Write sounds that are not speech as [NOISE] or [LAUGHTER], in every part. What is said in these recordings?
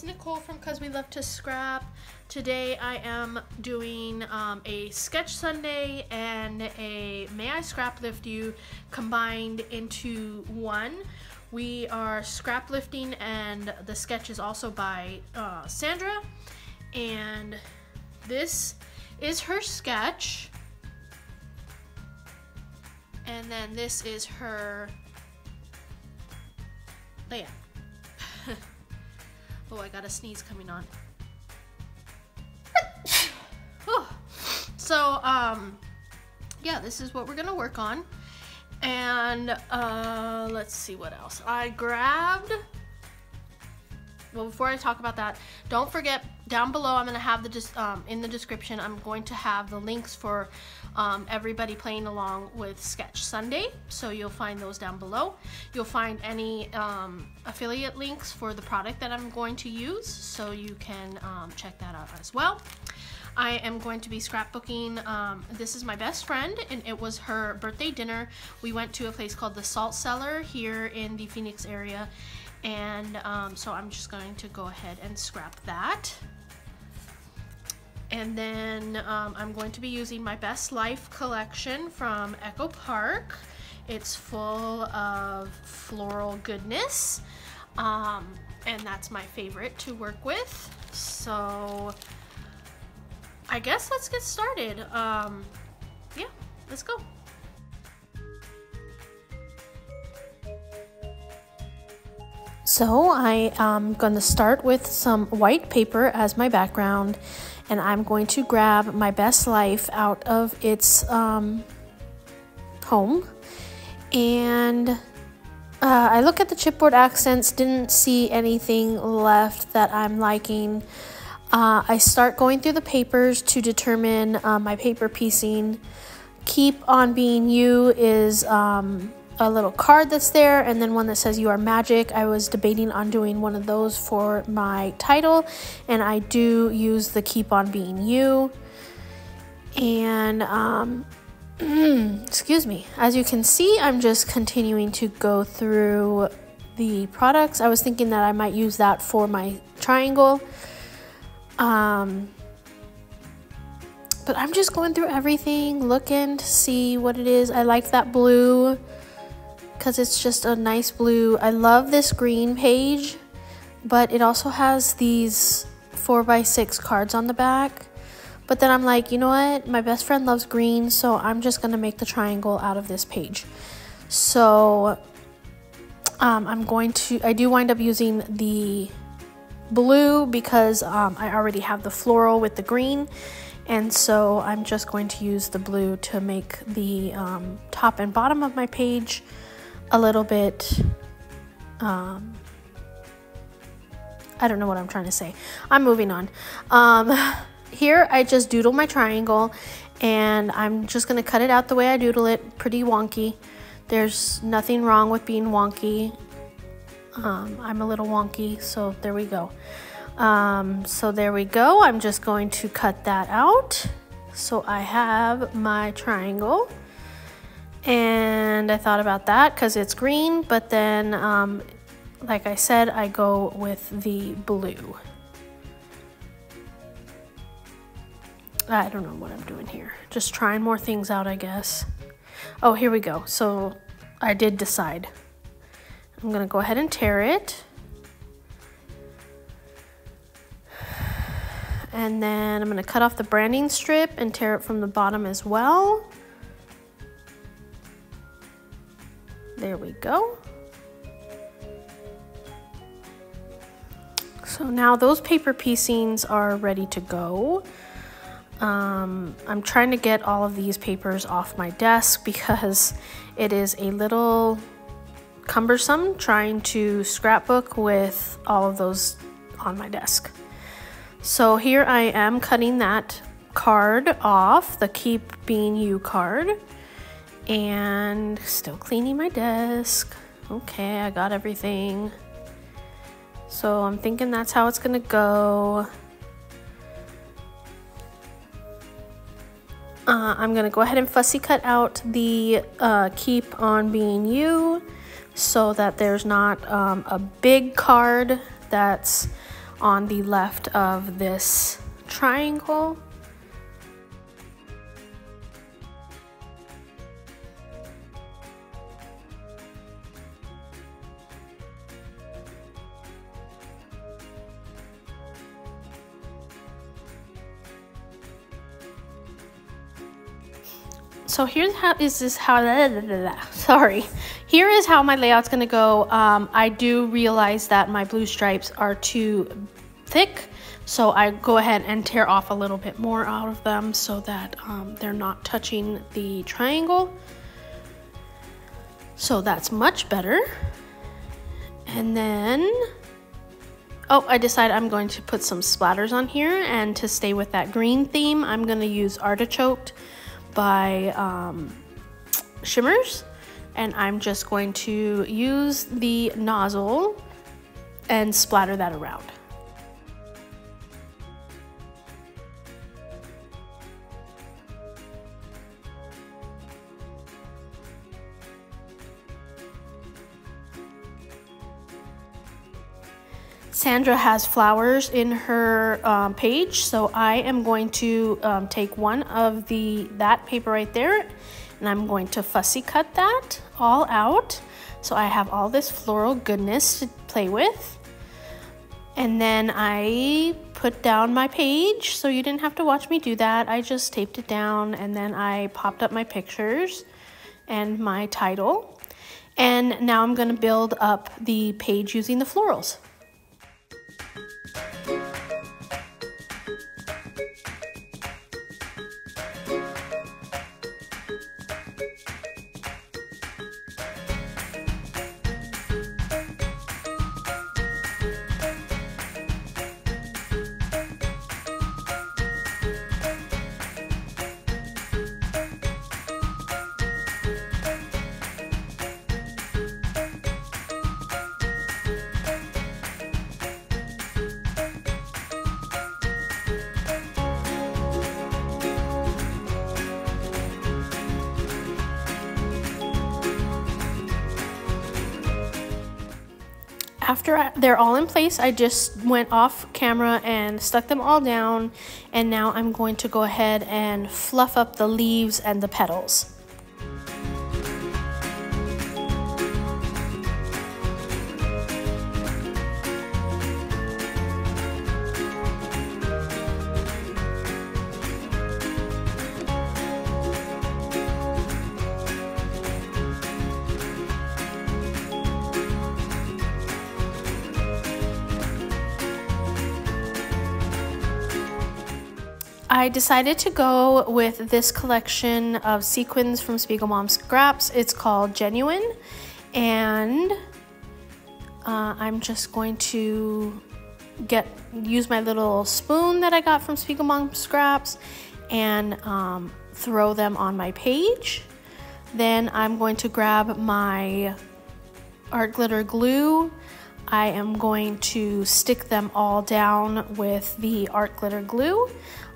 It's Nicole from Cuz We Love to Scrap. Today I am doing um, a Sketch Sunday and a May I Scraplift You combined into one. We are scrap lifting and the sketch is also by uh, Sandra. And this is her sketch. And then this is her layout. [LAUGHS] oh, I got a sneeze coming on. [LAUGHS] so, um, yeah, this is what we're gonna work on. And uh, let's see what else. I grabbed. Well, before I talk about that, don't forget down below. I'm gonna have the um, in the description. I'm going to have the links for um, everybody playing along with Sketch Sunday. So you'll find those down below. You'll find any um, affiliate links for the product that I'm going to use. So you can um, check that out as well. I am going to be scrapbooking. Um, this is my best friend, and it was her birthday dinner. We went to a place called the Salt Cellar here in the Phoenix area, and um, so I'm just going to go ahead and scrap that. And then um, I'm going to be using my Best Life collection from Echo Park. It's full of floral goodness. Um, and that's my favorite to work with. So I guess let's get started. Um, yeah, let's go. So I am going to start with some white paper as my background and I'm going to grab my best life out of its um, home. And uh, I look at the chipboard accents didn't see anything left that I'm liking. Uh, I start going through the papers to determine uh, my paper piecing. Keep on being you is um, a little card that's there and then one that says you are magic. I was debating on doing one of those for my title and i do use the keep on being you. And um, [CLEARS THROAT] excuse me. As you can see i'm just continuing to go through the products. I was thinking that i might use that for my triangle. Um, but i'm just going through everything looking to see what it is. I like that blue because it's just a nice blue. I love this green page, but it also has these 4x6 cards on the back. But then I'm like, you know what? My best friend loves green, so I'm just going to make the triangle out of this page. So um, I'm going to, I do wind up using the blue because um, I already have the floral with the green. And so I'm just going to use the blue to make the um, top and bottom of my page a little bit um, I don't know what I'm trying to say. I'm moving on. Um, [LAUGHS] here I just doodle my triangle and I'm just going to cut it out the way I doodle it, pretty wonky. There's nothing wrong with being wonky. Um, I'm a little wonky, so there we go. Um, so there we go. I'm just going to cut that out. So I have my triangle. And I thought about that because it's green, but then, um, like I said, I go with the blue. I don't know what I'm doing here. Just trying more things out, I guess. Oh, here we go. So I did decide. I'm going to go ahead and tear it. And then I'm going to cut off the branding strip and tear it from the bottom as well. There we go. So now those paper piecings are ready to go. Um, I'm trying to get all of these papers off my desk [LAUGHS] because it is a little cumbersome trying to scrapbook with all of those on my desk. So here I am cutting that card off, the Keep Being You card and still cleaning my desk. Okay, I got everything. So I'm thinking that's how it's gonna go. Uh, I'm gonna go ahead and fussy cut out the uh, keep on being you so that there's not um, a big card that's on the left of this triangle. So here's how is this how [LAUGHS] sorry. Here is how my layout's gonna go. Um, I do realize that my blue stripes are too thick so I go ahead and tear off a little bit more out of them so that um, they're not touching the triangle. So that's much better. And then Oh, I decided I'm going to put some splatters on here and to stay with that green theme, I'm going to use Artichoke by um, Shimmerz and I'm just going to use the nozzle and splatter that around. Sandra has flowers in her um, page, so I am going to um, take one of the that paper right there, and I'm going to fussy cut that all out. So I have all this floral goodness to play with. And then I put down my page, so you didn't have to watch me do that. I just taped it down, and then I popped up my pictures and my title. And now I'm gonna build up the page using the florals. After they're all in place, I just went off camera and stuck them all down. And now I'm going to go ahead and fluff up the leaves and the petals. I decided to go with this collection of sequins from SpiegelMom Scraps. It's called Genuine, and uh, I'm just going to get use my little spoon that I got from SpiegelMom Scraps and um, throw them on my page. Then I'm going to grab my art glitter glue. I am going to stick them all down with the art glitter glue.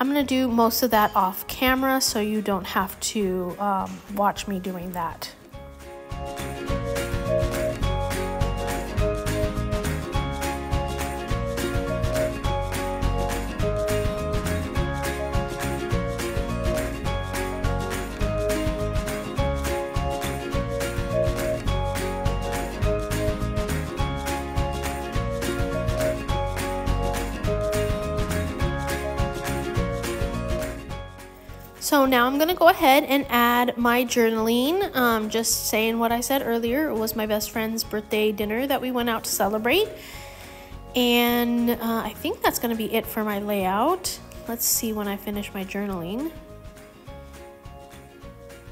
I'm gonna do most of that off camera so you don't have to um, watch me doing that. So now I'm going to go ahead and add my journaling. Um, just saying what I said earlier. It was my best friend's birthday dinner that we went out to celebrate. And uh, I think that's going to be it for my layout. Let's see when I finish my journaling.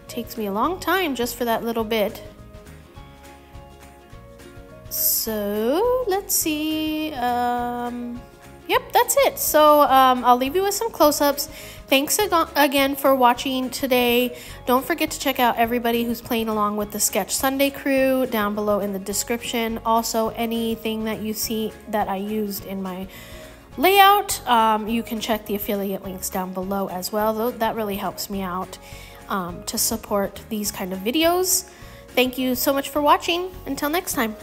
takes me a long time just for that little bit. So let's see. Um, yep, that's it. So um, I'll leave you with some close-ups. Thanks again for watching today. Don't forget to check out everybody who's playing along with the Sketch Sunday crew down below in the description. Also, anything that you see that I used in my layout, um, you can check the affiliate links down below as well. That really helps me out um, to support these kind of videos. Thank you so much for watching. Until next time.